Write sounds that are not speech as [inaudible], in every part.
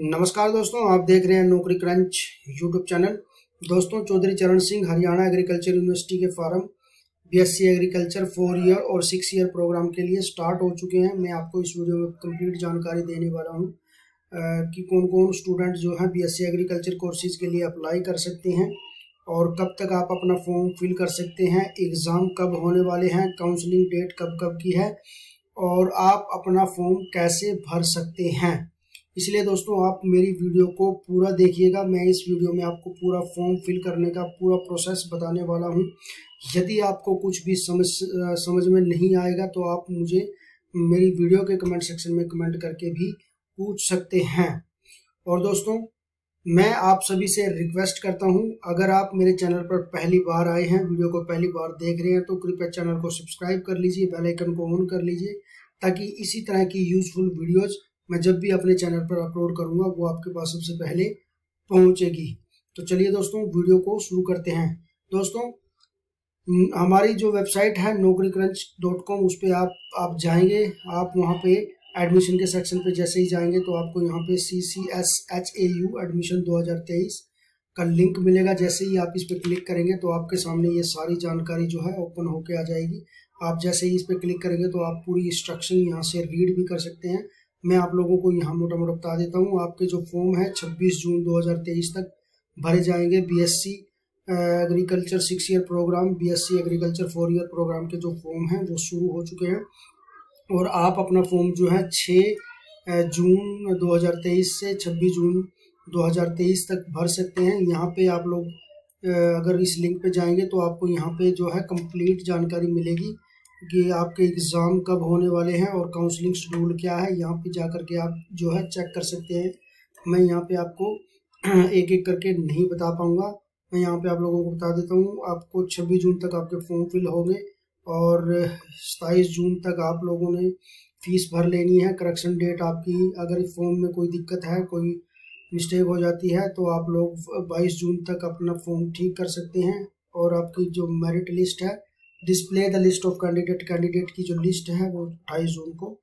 नमस्कार दोस्तों, आप देख रहे हैं नौकरी क्रंच यूट्यूब चैनल। दोस्तों, चौधरी चरण सिंह, हरियाणा एग्रीकल्चर यूनिवर्सिटी के form BSc agriculture four year और सिक्स ईयर प्रोग्राम के लिए स्टार्ट हो चुके हैं। मैं आपको इस वीडियो में कंप्लीट जानकारी देने वाला हूँ कि कौन कौन स्टूडेंट जो है बीएससी एग्रीकल्चर कोर्सेज के लिए अप्लाई कर सकते हैं और कब तक आप अपना फॉर्म फिल कर सकते हैं एग्ज़ाम कब होने वाले हैं काउंसलिंग डेट कब कब की है और आप अपना फॉर्म कैसे भर सकते हैं। इसलिए दोस्तों, आप मेरी वीडियो को पूरा देखिएगा। मैं इस वीडियो में आपको पूरा फॉर्म फिल करने का पूरा प्रोसेस बताने वाला हूँ। यदि आपको कुछ भी समझ समझ में नहीं आएगा तो आप मुझे मेरी वीडियो के कमेंट सेक्शन में कमेंट करके भी पूछ सकते हैं। और दोस्तों, मैं आप सभी से रिक्वेस्ट करता हूँ, अगर आप मेरे चैनल पर पहली बार आए हैं, वीडियो को पहली बार देख रहे हैं तो कृपया चैनल को सब्सक्राइब कर लीजिए बेल आइकन को ऑन कर लीजिए, ताकि इसी तरह की यूजफुल वीडियोज़ मैं जब भी अपने चैनल पर अपलोड करूँगा, वो आपके पास सबसे पहले पहुंचेगी। तो चलिए दोस्तों, वीडियो को शुरू करते हैं। दोस्तों हमारी जो वेबसाइट है नौकरी क्रंच डॉट कॉम, उस पर आप आप जाएँगे। आप वहाँ पे एडमिशन के सेक्शन पे जैसे ही जाएँगे तो आपको यहाँ पे C C S H A U admission 2023 का लिंक मिलेगा। जैसे ही आप इस पर क्लिक करेंगे तो आपके सामने ये सारी जानकारी जो है ओपन होके आ जाएगी। आप जैसे ही इस पर क्लिक करेंगे तो आप पूरी इंस्ट्रक्शन यहाँ से रीड भी कर सकते हैं। मैं आप लोगों को यहाँ मोटा मोटा बता देता हूँ, आपके जो फॉर्म है 26 जून 2023 तक भरे जाएँगे BSc agriculture six year programme BSc agriculture four year programme के जो फॉर्म हैं, वो शुरू हो चुके हैं। और आप अपना फॉर्म जो है 6 जून 2023 से 26 जून 2023 तक भर सकते हैं। यहाँ पे आप लोग अगर इस लिंक पे जाएँगे तो आपको यहाँ पे जो है कंप्लीट जानकारी मिलेगी। कि आपके एग्ज़ाम कब होने वाले हैं और काउंसलिंग शेड्यूल क्या है, यहाँ पे जा कर के आप जो है चेक कर सकते हैं। मैं यहाँ पे आपको [clears throat] एक एक करके नहीं बता पाऊँगा। मैं यहाँ पे आप लोगों को बता देता हूँ, आपको 26 जून तक आपके फॉर्म फिल होंगे और सताईस जून तक आप लोगों ने फ़ीस भर लेनी है। करेक्शन डेट आपकी, अगर फॉर्म में कोई दिक्कत है, कोई मिस्टेक हो जाती है तो आप लोग 22 जून तक अपना फॉर्म ठीक कर सकते हैं और आपकी जो मेरिट लिस्ट है display the list of candidate candidate की जो लिस्ट है, वो अट्ठाईस जून को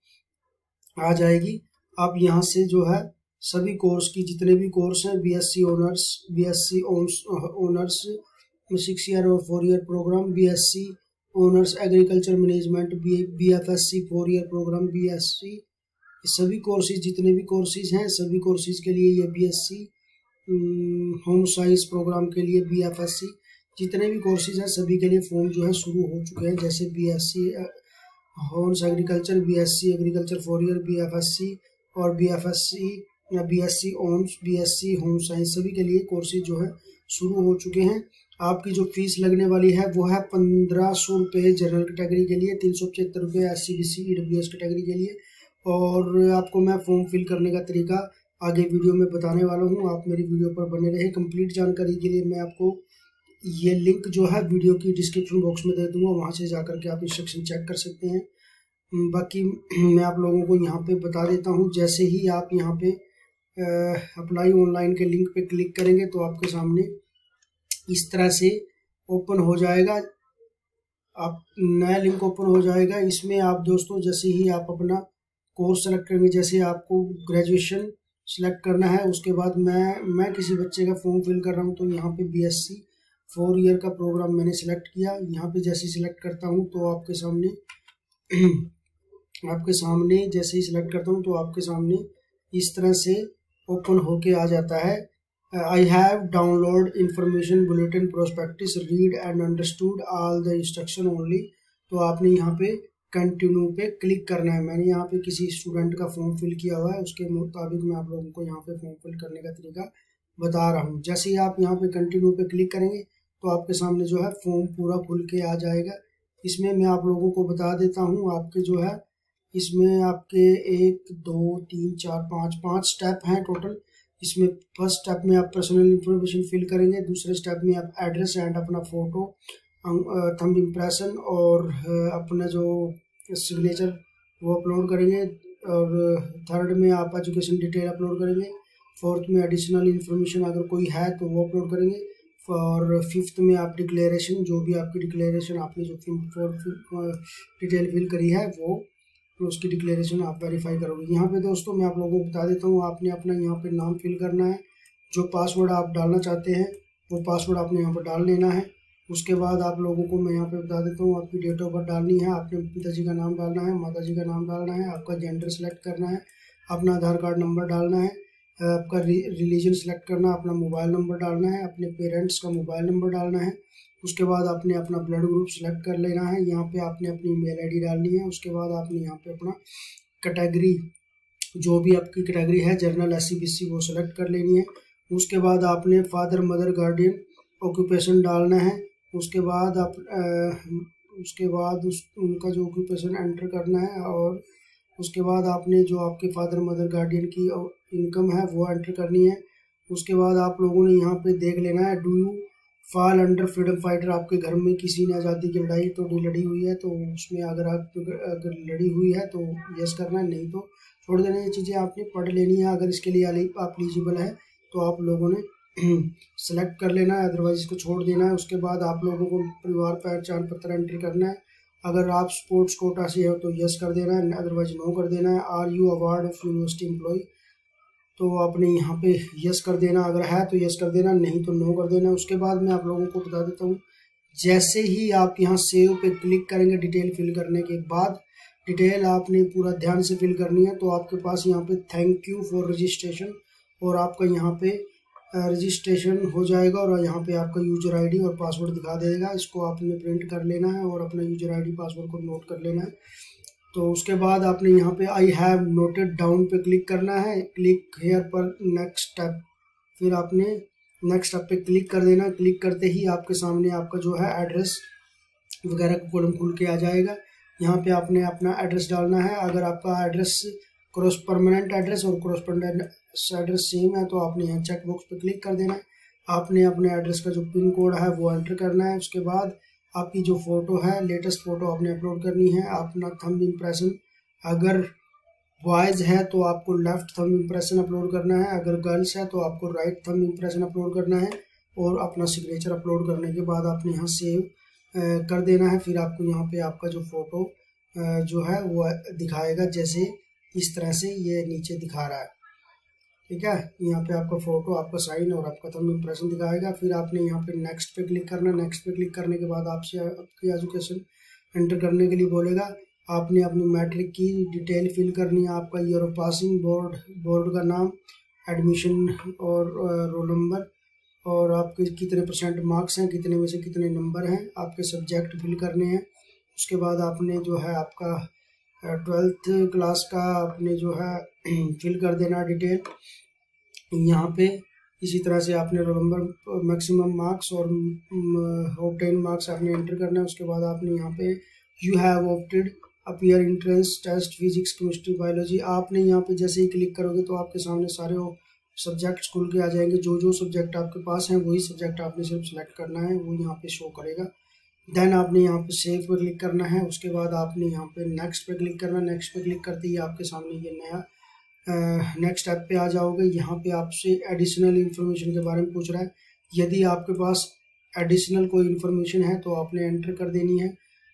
आ जाएगी। आप यहाँ से जो है, सभी कोर्स की, जितने भी कोर्स हैं BSc honours BSc honours six year और four year programme BSc honours agriculture management B F S C four year programme B S C सभी कोर्सेज जितने भी कोर्सेज हैं, सभी कोर्सेज के लिए ये B S C home science programme के लिए बी एफ़ एस सी जितने भी कोर्सेज हैं, सभी के लिए फॉर्म जो है शुरू हो चुके हैं, जैसे B S C honours agriculture B S C agriculture four year B F S C और बी एफ़ एस सी या B S C honours B S C home science सभी के लिए कोर्सेज जो है, शुरू हो चुके हैं। आपकी जो फ़ीस लगने वाली है, वो है पंद्रह सौ रुपये जनरल कैटेगरी के लिए, तीन सौ पचहत्तर रुपये S C B C E W S category के लिए। और आपको मैं फॉर्म फिल करने का तरीका आगे वीडियो में बताने वाला हूँ। आप मेरी वीडियो पर बने रहे कंप्लीट जानकारी के लिए मैं आपको ये लिंक जो है वीडियो की डिस्क्रिप्शन बॉक्स में दे दूँगा, वहाँ से जा कर के आप इंस्ट्रक्शन चेक कर सकते हैं। बाकी [clears throat] मैं आप लोगों को यहाँ पे बता देता हूँ, जैसे ही आप यहाँ पे अप्लाई ऑनलाइन के लिंक पे क्लिक करेंगे तो आपके सामने इस तरह से ओपन हो जाएगा। आप, नया लिंक ओपन हो जाएगा। इसमें आप दोस्तों, जैसे ही आप अपना कोर्स सेलेक्ट करेंगे, जैसे आपको ग्रेजुएशन सेलेक्ट करना है, उसके बाद मैं मैं किसी बच्चे का फॉर्म फिल कर रहा हूँ तो यहाँ पे बीएससी फोर ईयर का प्रोग्राम मैंने सिलेक्ट किया। यहाँ पे जैसे सिलेक्ट करता हूँ तो आपके सामने आपके सामने जैसे ही सिलेक्ट करता हूँ तो आपके सामने इस तरह से ओपन होके आ जाता है। I have download information bulletin prospectus read and understood all the instruction only तो आपने यहाँ पे कंटिन्यू पे क्लिक करना है। मैंने यहाँ पे किसी स्टूडेंट का फॉर्म फिल किया हुआ है। उसके मुताबिक मैं आप लोगों को यहाँ पे फॉर्म फिल करने का तरीका बता रहा हूँ। जैसे ही आप यहाँ पे कंटिन्यू पे क्लिक करेंगे तो आपके सामने जो है फॉर्म पूरा खुल के आ जाएगा। इसमें मैं आप लोगों को बता देता हूँ, आपके जो है, इसमें आपके एक, दो, तीन, चार, पाँच पाँच स्टेप हैं टोटल इसमें फ़र्स्ट स्टेप में आप पर्सनल इंफॉर्मेशन फिल करेंगे, दूसरे स्टेप में आप एड्रेस एंड अपना फ़ोटो थंब इम्प्रेशन और अपना जो सिग्नेचर वो अपलोड करेंगे और थर्ड में आप एजुकेशन डिटेल अपलोड करेंगे। फोर्थ में एडिशनल इन्फॉर्मेशन अगर कोई है तो वो अपलोड करेंगे। और फिफ्थ में आप डिक्लेरेशन जो भी आपकी डिक्लेरेशन आपने जो फॉर डिटेल फिल करी है, वो तो उसकी डिक्लेरेशन आप वेरीफाई करोगे। यहाँ पे दोस्तों मैं आप लोगों को बता देता हूँ, आपने अपना यहाँ पे नाम फिल करना है। जो पासवर्ड आप डालना चाहते हैं, वो पासवर्ड आपने यहाँ पर डाल लेना है। उसके बाद आप लोगों को मैं यहाँ पे बता देता हूँ, आपकी डेट ऑफ़ बर्थ डालनी है, आपने पिताजी का नाम डालना है माता जी का नाम डालना है, आपका जेंडर सेलेक्ट करना है, अपना आधार कार्ड नंबर डालना है आपका रिलीजन सेलेक्ट करना अपना मोबाइल नंबर डालना है अपने पेरेंट्स का मोबाइल नंबर डालना है उसके बाद आपने अपना ब्लड ग्रुप सेलेक्ट कर लेना है यहाँ पे आपने अपनी मेल आईडी डालनी है उसके बाद आपने यहाँ पे अपना कैटेगरी जो भी आपकी कैटेगरी है जर्नल एस सी वो सेलेक्ट कर लेनी है उसके बाद आपने फादर मदर गार्डियन ऑक्यूपेशन डालना है उसके बाद आप आ, उसके बाद उस उनका जो ऑक्यूपेशन एंटर करना है और उसके बाद आपने जो आपके फादर मदर गार्डियन की इनकम है, वो एंटर करनी है। उसके बाद आप लोगों ने यहाँ पे देख लेना है do you fall under freedom fighter आपके घर में किसी ने आज़ादी की लड़ाई तो लड़ी हुई है तो उसमें अगर आप, अगर लड़ी हुई है तो यस करना है, नहीं तो छोड़ देना। ये चीज़ें आपने पढ़ लेनी है, अगर इसके लिए आप एलिजिबल है तो आप लोगों ने [clears throat] सेलेक्ट कर लेना है अदरवाइज़ इसको छोड़ देना है। उसके बाद आप लोगों को परिवार पहचान पत्र एंट्री करना है। अगर आप स्पोर्ट्स कोटा से हो तो यस कर देना है, अदरवाइज़ नो कर देना है। Are you award of university employ तो आपने यहाँ पे यस कर देना, अगर है तो यस कर देना, नहीं तो नो कर देना। उसके बाद मैं आप लोगों को बता देता हूँ, जैसे ही आप यहाँ सेव पे क्लिक करेंगे डिटेल फिल करने के बाद, डिटेल आपने पूरा ध्यान से फिल करनी है तो आपके पास यहाँ पे थैंक यू फॉर रजिस्ट्रेशन और आपका यहाँ पे रजिस्ट्रेशन हो जाएगा और यहाँ पे आपका यूज़र आईडी और पासवर्ड दिखा देगा। इसको आपने प्रिंट कर लेना है और अपना यूज़र आईडी पासवर्ड को नोट कर लेना है। तो उसके बाद आपने यहाँ पे आई हैव नोटेड डाउन पे क्लिक करना है। क्लिक हेयर पर नेक्स्ट स्टेप फिर आपने नेक्स्ट स्टेप पे क्लिक कर देना। क्लिक करते ही आपके सामने आपका जो है एड्रेस वगैरह का कॉलम खुल के आ जाएगा। यहाँ पे आपने अपना एड्रेस डालना है। अगर आपका एड्रेस क्रॉस परमानेंट एड्रेस और क्रॉसपेंडेंट एड्रेस सेम है तो आपने यहाँ चेक बॉक्स पर क्लिक कर देना है। आपने अपने एड्रेस का जो पिन कोड है, वो एंटर करना है। उसके बाद आपकी जो फ़ोटो है लेटेस्ट फ़ोटो आपने अपलोड करनी है। अपना थंब इम्प्रेशन अगर बॉयज़ है तो आपको लेफ़्ट थंब इम्प्रेशन अपलोड करना है। अगर गर्ल्स है तो आपको राइट थंब इम्प्रेशन अपलोड करना है। और अपना सिग्नेचर अपलोड करने के बाद आपने यहाँ सेव कर देना है। फिर आपको यहाँ पे आपका जो फ़ोटो जो है, वो दिखाएगा। जैसे इस तरह से ये नीचे दिखा रहा है। ठीक है? यहाँ पे आपका फ़ोटो आपका साइन और आपका थंब इम्प्रेशन दिखाएगा। फिर आपने यहाँ पे नेक्स्ट पे क्लिक करना। नेक्स्ट पे क्लिक करने के बाद आपसे आपकी एजुकेशन एंटर करने के लिए बोलेगा। आपने अपनी मैट्रिक की डिटेल फिल करनी है। आपका year of passing board board का नाम एडमिशन और रोल नंबर और आपके कितने परसेंट मार्क्स हैं, कितने में से कितने नंबर हैं, आपके सब्जेक्ट फिल करने हैं। उसके बाद आपने जो है आपका ट्वेल्थ क्लास का आपने जो है [clears throat] फिल कर देना डिटेल यहाँ पे इसी तरह से आपने रोल नंबर मैक्सिमम मार्क्स और ऑप्टेन मार्क्स आपने एंटर करना है। उसके बाद आपने यहाँ पे you have opted appear entrance test physics chemistry biology आपने यहाँ पे जैसे ही क्लिक करोगे तो आपके सामने सारे सब्जेक्ट खुल के आ जाएँगे। जो जो सब्जेक्ट आपके पास हैं, वही सब्जेक्ट आपने सिर्फ़ सेलेक्ट करना है, वो यहाँ पे शो करेगा। देन आपने यहाँ पे सेव पर क्लिक करना है। उसके बाद आपने यहाँ पे नेक्स्ट पे क्लिक करना। नेक्स्ट पे क्लिक करते ही आपके सामने ये नया नेक्स्ट ऐप पे आ जाओगे। यहाँ पे आपसे एडिशनल इन्फॉर्मेशन के बारे में पूछ रहा है। यदि आपके पास एडिशनल कोई इन्फॉर्मेशन है तो आपने एंटर कर देनी है।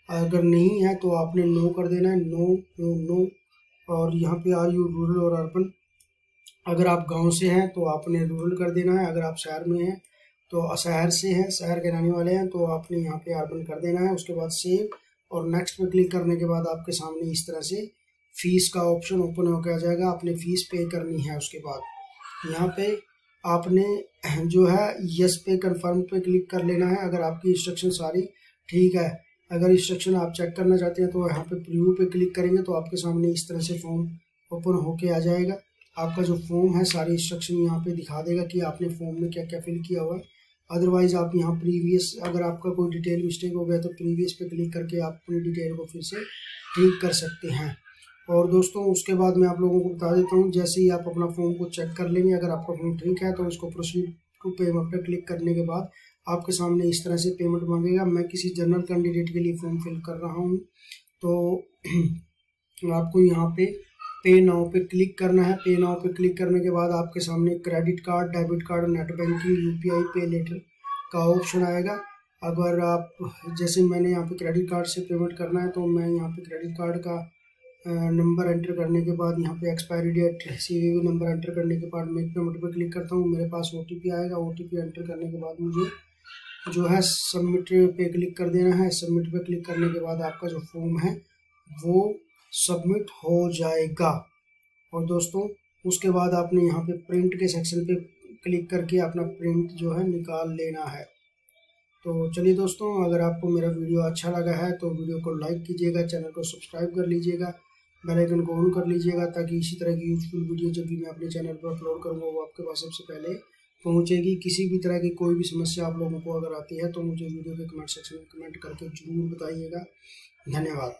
अगर नहीं है तो आपने नो कर देना है। नो नो नो और यहाँ पे आर यू रूरल और अर्बन अगर आप गाँव से हैं तो आपने रूरल कर देना है। अगर आप शहर में हैं तो शहर से हैं, शहर के रहने वाले हैं तो आपने यहाँ पे अर्बन कर देना है। उसके बाद सेव और नेक्स्ट पे क्लिक करने के बाद आपके सामने इस तरह से फ़ीस का ऑप्शन ओपन होकर आ जाएगा, आपने फ़ीस पे करनी है उसके बाद। यहाँ पे आपने जो है यस पे कंफर्म पे क्लिक कर लेना है, अगर आपकी इंस्ट्रक्शन सारी ठीक है। अगर इंस्ट्रक्शन आप चेक करना चाहते हैं तो यहाँ पे प्रीव्यू पे क्लिक करेंगे तो आपके सामने इस तरह से फॉर्म ओपन होके आ जाएगा। आपका जो फॉर्म है सारी इंस्ट्रक्शन यहाँ पे दिखा देगा कि आपने फॉर्म में क्या क्या फिल किया हुआ है। अदरवाइज़ आप यहाँ प्रीवियस अगर आपका कोई डिटेल मिस्टेक हो गया तो प्रीवियस पे क्लिक करके आप अपनी डिटेल को फिर से ठीक कर सकते हैं। और दोस्तों, उसके बाद मैं आप लोगों को बता देता हूँ, जैसे ही आप अपना फॉर्म को चेक कर लेंगे, अगर आपका फॉर्म ठीक है तो उसको प्रोसीड टू पेमेंट पर क्लिक करने के बाद आपके सामने इस तरह से पेमेंट मांगेगा। मैं किसी जनरल कैंडिडेट के लिए फॉर्म फिल कर रहा हूँ। तो [clears throat] आपको यहाँ पे पे नाव पे क्लिक करना है। पे नाव पे क्लिक करने के बाद आपके सामने credit card debit card net banking UPI pay later का ऑप्शन आएगा। अगर आप, जैसे मैंने यहाँ पे क्रेडिट कार्ड से पेमेंट करना है तो मैं यहाँ पे क्रेडिट कार्ड का नंबर एंटर करने के बाद यहाँ पे expiry date C V number enter करने के बाद मेक पेमेंट पर क्लिक करता हूँ, मेरे पास ओटीपी आएगा। ओटीपी एंटर करने के बाद मुझे जो है सबमिट पे क्लिक कर देना है। सबमिट पे क्लिक करने के बाद आपका जो फॉर्म है, वो सबमिट हो जाएगा। और दोस्तों, उसके बाद आपने यहाँ पे प्रिंट के सेक्शन पे क्लिक करके अपना प्रिंट जो है निकाल लेना है। तो चलिए दोस्तों, अगर आपको मेरा वीडियो अच्छा लगा है तो वीडियो को लाइक कीजिएगा चैनल को सब्सक्राइब कर लीजिएगा। बेल आइकन को ऑन कर लीजिएगा ताकि इसी तरह की यूजफुल वीडियो जब भी मैं अपने चैनल पर अपलोड करूँगा, वो आपके पास सबसे पहले पहुँचेगी। किसी भी तरह की कोई भी समस्या आप लोगों को अगर आती है तो मुझे वीडियो के कमेंट सेक्शन में कमेंट करके ज़रूर बताइएगा। धन्यवाद।